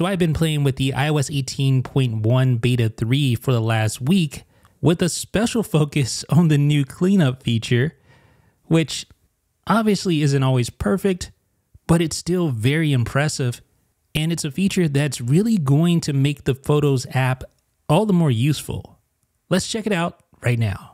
So I've been playing with the iOS 18.1 Beta 3 for the last week with a special focus on the new cleanup feature, which obviously isn't always perfect, but it's still very impressive. And it's a feature that's really going to make the Photos app all the more useful. Let's check it out right now.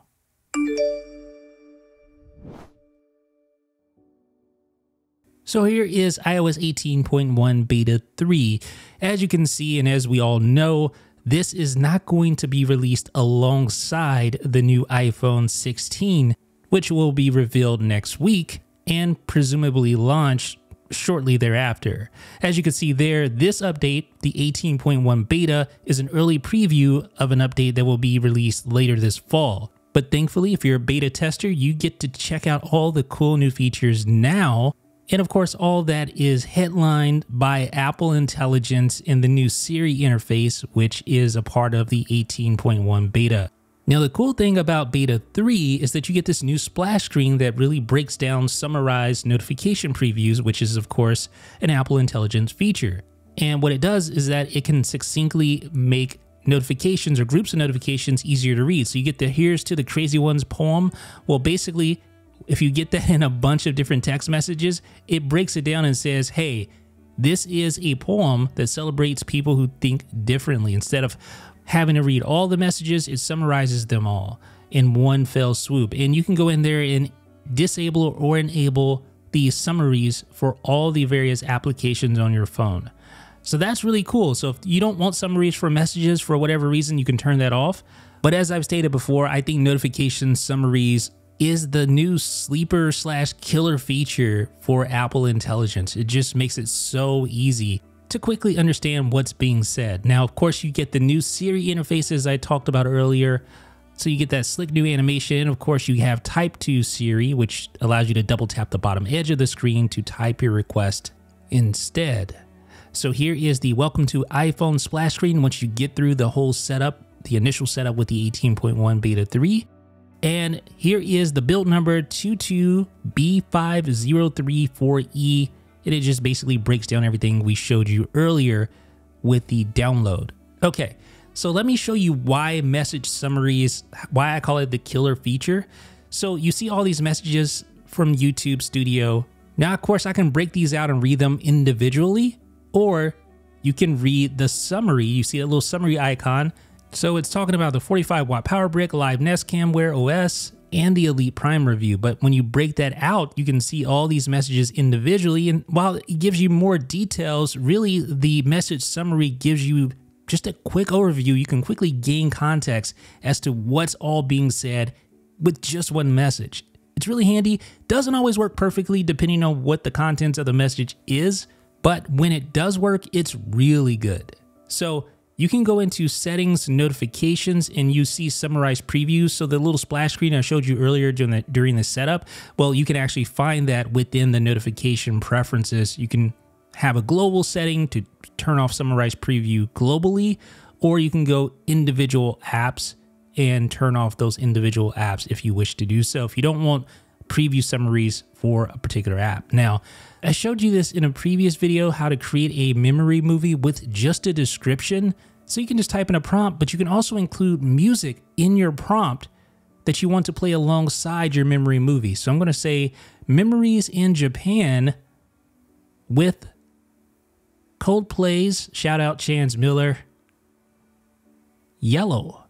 So here is iOS 18.1 Beta 3. As you can see, and as we all know, this is not going to be released alongside the new iPhone 16, which will be revealed next week and presumably launched shortly thereafter. As you can see there, this update, the 18.1 beta, is an early preview of an update that will be released later this fall. But thankfully, if you're a beta tester, you get to check out all the cool new features now and of course, all that is headlined by Apple Intelligence in the new Siri interface, which is a part of the 18.1 beta. Now, the cool thing about Beta 3 is that you get this new splash screen that really breaks down summarized notification previews, which is, of course, an Apple Intelligence feature. And what it does is that it can succinctly make notifications or groups of notifications easier to read. So you get the here's to the crazy ones poem. Well, basically, if you get that in a bunch of different text messages, it breaks it down and says, hey, this is a poem that celebrates people who think differently. Instead of having to read all the messages, it summarizes them all in one fell swoop. And you can go in there and disable or enable the summaries for all the various applications on your phone. So that's really cool. So if you don't want summaries for messages for whatever reason, you can turn that off. But as I've stated before, I think notification summaries is the new sleeper slash killer feature for Apple Intelligence. It just makes it so easy to quickly understand what's being said. Now, of course, you get the new Siri interfaces I talked about earlier. So you get that slick new animation. Of course, you have Type to Siri, which allows you to double tap the bottom edge of the screen to type your request instead. So here is the welcome to iPhone splash screen once you get through the whole setup, the initial setup with the 18.1 beta 3. And here is the build number 22B5034E. And it just basically breaks down everything we showed you earlier with the download. Okay, so let me show you why message summaries, why I call it the killer feature. So you see all these messages from YouTube Studio. Now, of course, I can break these out and read them individually, or you can read the summary. You see a little summary icon so it's talking about the 45 watt power brick, live Nest Cam Wear OS, and the Elite Prime review. But when you break that out, you can see all these messages individually. And while it gives you more details, really the message summary gives you just a quick overview. You can quickly gain context as to what's all being said with just one message. It's really handy. Doesn't always work perfectly depending on what the contents of the message is, but when it does work, it's really good. So you can go into settings, notifications, and you see summarized previews. So the little splash screen I showed you earlier during the, during the setup, well, you can actually find that within the notification preferences. You can have a global setting to turn off summarized preview globally, or you can go individual apps and turn off those individual apps if you wish to do so. If you don't want preview summaries for a particular app. Now, I showed you this in a previous video, how to create a memory movie with just a description. So you can just type in a prompt, but you can also include music in your prompt that you want to play alongside your memory movie. So I'm going to say Memories in Japan with Coldplay's, shout out Chance Miller, Yellow.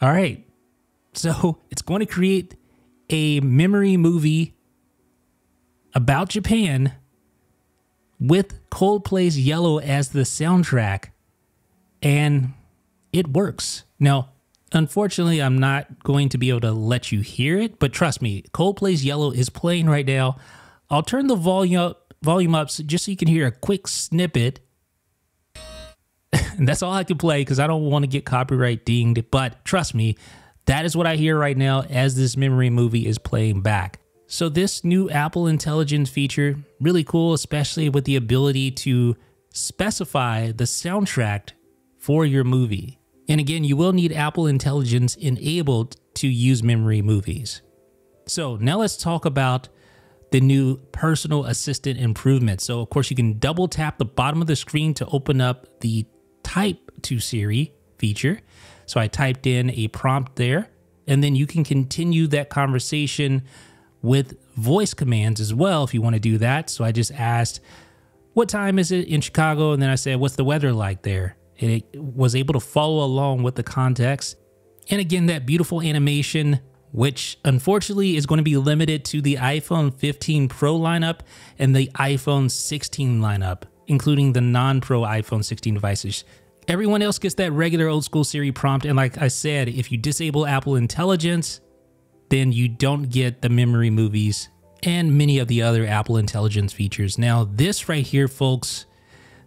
All right. So it's going to create a memory movie about Japan with Coldplay's Yellow as the soundtrack, and it works. Now, unfortunately, I'm not going to be able to let you hear it, but trust me, Coldplay's Yellow is playing right now. I'll turn the volume up, volume up just so you can hear a quick snippet. and that's all I can play because I don't want to get copyright dinged. But trust me, that is what I hear right now as this memory movie is playing back. So this new Apple Intelligence feature, really cool, especially with the ability to specify the soundtrack for your movie. And again, you will need Apple Intelligence enabled to use memory movies. So now let's talk about the new personal assistant improvement. So, of course, you can double tap the bottom of the screen to open up the type to Siri feature. So, I typed in a prompt there, and then you can continue that conversation with voice commands as well if you want to do that. So, I just asked, What time is it in Chicago? And then I said, What's the weather like there? And it was able to follow along with the context. And again, that beautiful animation which unfortunately is going to be limited to the iPhone 15 Pro lineup and the iPhone 16 lineup, including the non Pro iPhone 16 devices. Everyone else gets that regular old school Siri prompt. And like I said, if you disable Apple Intelligence, then you don't get the memory movies and many of the other Apple Intelligence features. Now, this right here, folks,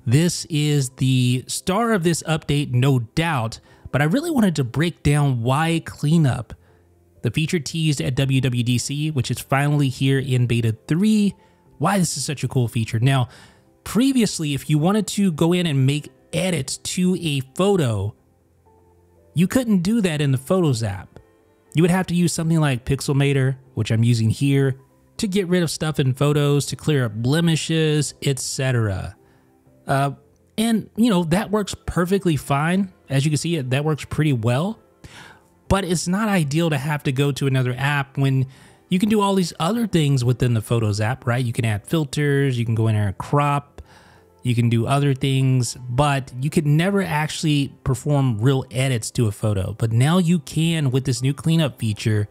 this is the star of this update, no doubt, but I really wanted to break down why cleanup the feature teased at WWDC, which is finally here in beta 3, why this is such a cool feature. Now, previously, if you wanted to go in and make edits to a photo, you couldn't do that in the Photos app. You would have to use something like Pixelmator, which I'm using here, to get rid of stuff in photos, to clear up blemishes, etc. Uh, and, you know, that works perfectly fine. As you can see, that works pretty well but it's not ideal to have to go to another app when you can do all these other things within the Photos app, right? You can add filters, you can go in there and crop, you can do other things, but you could never actually perform real edits to a photo. But now you can with this new cleanup feature,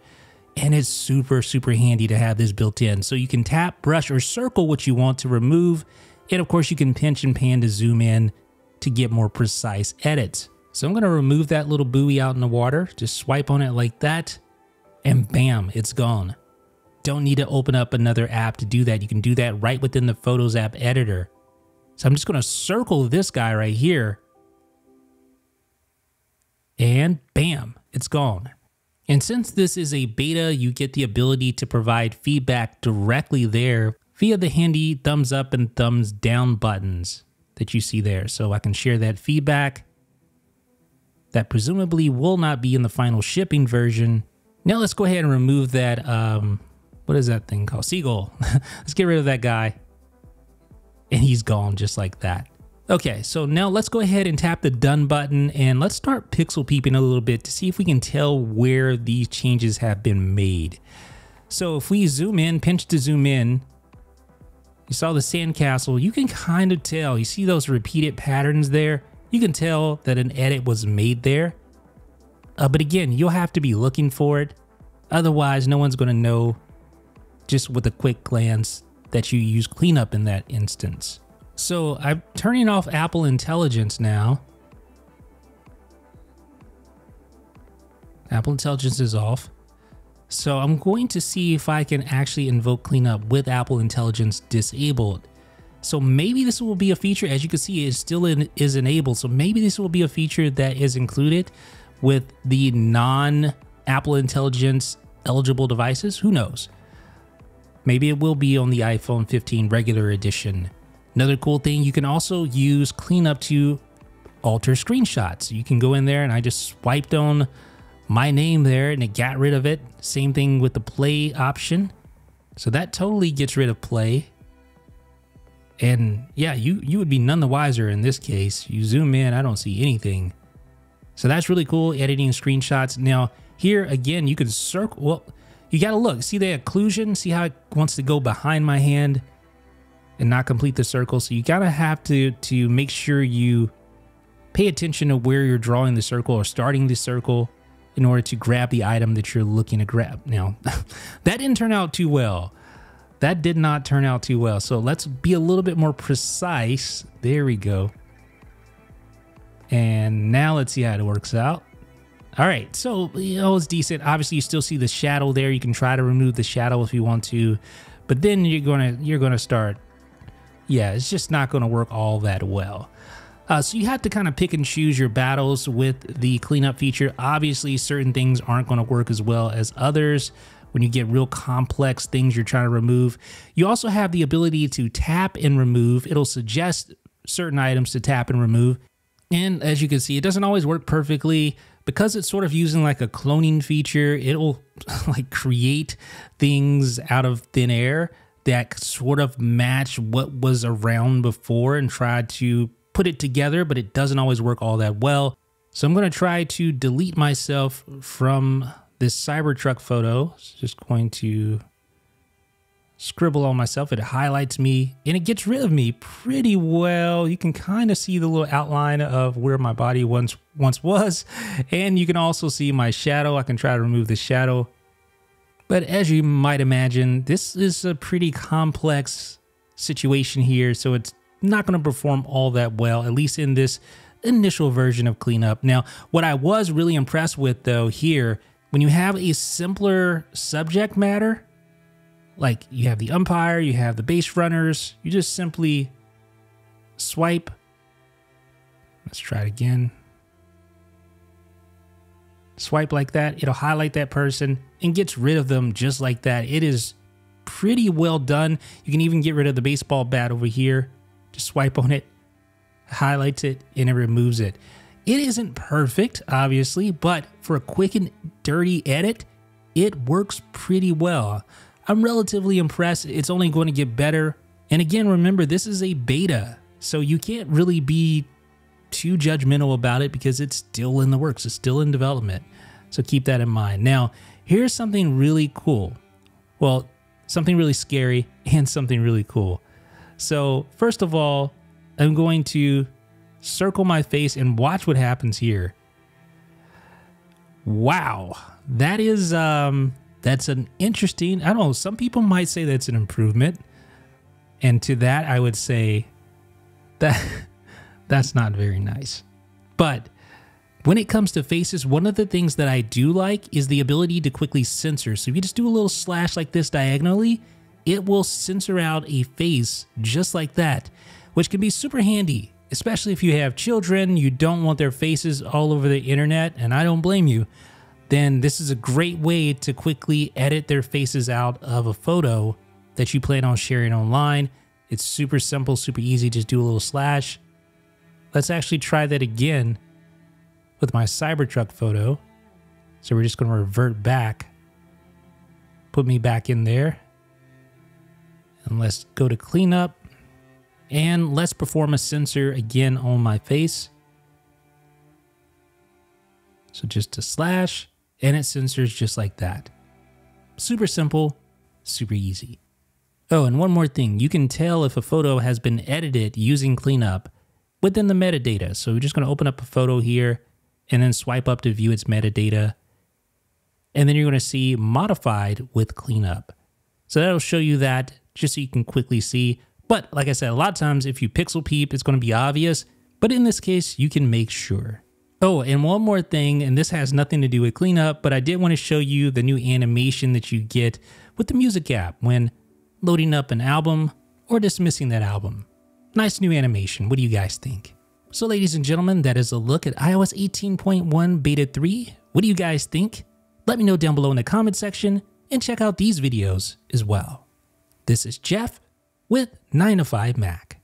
and it's super, super handy to have this built in. So you can tap, brush, or circle what you want to remove, and of course you can pinch and pan to zoom in to get more precise edits. So I'm going to remove that little buoy out in the water. Just swipe on it like that and bam, it's gone. Don't need to open up another app to do that. You can do that right within the Photos app editor. So I'm just going to circle this guy right here and bam, it's gone. And since this is a beta, you get the ability to provide feedback directly there via the handy thumbs up and thumbs down buttons that you see there. So I can share that feedback that presumably will not be in the final shipping version. Now let's go ahead and remove that, um, what is that thing called? Seagull. let's get rid of that guy. And he's gone just like that. Okay, so now let's go ahead and tap the done button and let's start pixel peeping a little bit to see if we can tell where these changes have been made. So if we zoom in, pinch to zoom in, you saw the sandcastle, you can kind of tell, you see those repeated patterns there? you can tell that an edit was made there. Uh, but again, you'll have to be looking for it. Otherwise, no one's to know just with a quick glance that you use cleanup in that instance. So I'm turning off Apple Intelligence now. Apple Intelligence is off. So I'm going to see if I can actually invoke cleanup with Apple Intelligence disabled. So maybe this will be a feature, as you can see, it still in, is enabled. So maybe this will be a feature that is included with the non Apple Intelligence eligible devices. Who knows? Maybe it will be on the iPhone 15 regular edition. Another cool thing, you can also use cleanup to alter screenshots. You can go in there and I just swiped on my name there and it got rid of it. Same thing with the play option. So that totally gets rid of play. And yeah, you, you would be none the wiser in this case. You zoom in, I don't see anything. So that's really cool, editing screenshots. Now, here again, you can circle, well, you gotta look, see the occlusion, see how it wants to go behind my hand and not complete the circle. So you gotta have to, to make sure you pay attention to where you're drawing the circle or starting the circle in order to grab the item that you're looking to grab. Now, that didn't turn out too well. That did not turn out too well. So let's be a little bit more precise. There we go. And now let's see how it works out. All right, so you know it's decent. Obviously, you still see the shadow there. You can try to remove the shadow if you want to, but then you're gonna you're gonna start. Yeah, it's just not gonna work all that well. Uh, so you have to kind of pick and choose your battles with the cleanup feature. Obviously, certain things aren't going to work as well as others when you get real complex things you're trying to remove. You also have the ability to tap and remove. It'll suggest certain items to tap and remove. And as you can see, it doesn't always work perfectly because it's sort of using like a cloning feature. It'll like create things out of thin air that sort of match what was around before and try to put it together, but it doesn't always work all that well. So I'm going to try to delete myself from this Cybertruck photo. just going to scribble on myself. It highlights me and it gets rid of me pretty well. You can kind of see the little outline of where my body once once was. And you can also see my shadow. I can try to remove the shadow. But as you might imagine, this is a pretty complex situation here. So it's not going to perform all that well, at least in this initial version of cleanup. Now, what I was really impressed with though here, when you have a simpler subject matter, like you have the umpire, you have the base runners, you just simply swipe. Let's try it again. Swipe like that, it'll highlight that person and gets rid of them just like that. It is pretty well done. You can even get rid of the baseball bat over here. Just swipe on it, highlights it, and it removes it. It isn't perfect, obviously, but for a quick and dirty edit, it works pretty well. I'm relatively impressed. It's only going to get better. And again, remember, this is a beta, so you can't really be too judgmental about it because it's still in the works, it's still in development. So keep that in mind. Now, here's something really cool. Well, something really scary and something really cool. So, first of all, I'm going to circle my face and watch what happens here. Wow. That is um that's an interesting, I don't know, some people might say that's an improvement. And to that, I would say that that's not very nice. But when it comes to faces, one of the things that I do like is the ability to quickly censor. So if you just do a little slash like this diagonally, it will censor out a face just like that, which can be super handy, especially if you have children, you don't want their faces all over the internet, and I don't blame you then this is a great way to quickly edit their faces out of a photo that you plan on sharing online. It's super simple, super easy. Just do a little slash. Let's actually try that again with my Cybertruck photo. So we're just going to revert back. Put me back in there. And let's go to cleanup. And let's perform a censor again on my face. So just a slash and it censors just like that. Super simple, super easy. Oh, and one more thing. You can tell if a photo has been edited using cleanup within the metadata. So we're just going to open up a photo here and then swipe up to view its metadata. And then you're going to see modified with cleanup. So that'll show you that just so you can quickly see. But like I said, a lot of times if you pixel peep, it's going to be obvious. But in this case, you can make sure. Oh, and one more thing, and this has nothing to do with cleanup, but I did want to show you the new animation that you get with the music app when loading up an album or dismissing that album. Nice new animation. What do you guys think? So ladies and gentlemen, that is a look at iOS 18.1 Beta 3. What do you guys think? Let me know down below in the comment section and check out these videos as well. This is Jeff with 9to5Mac.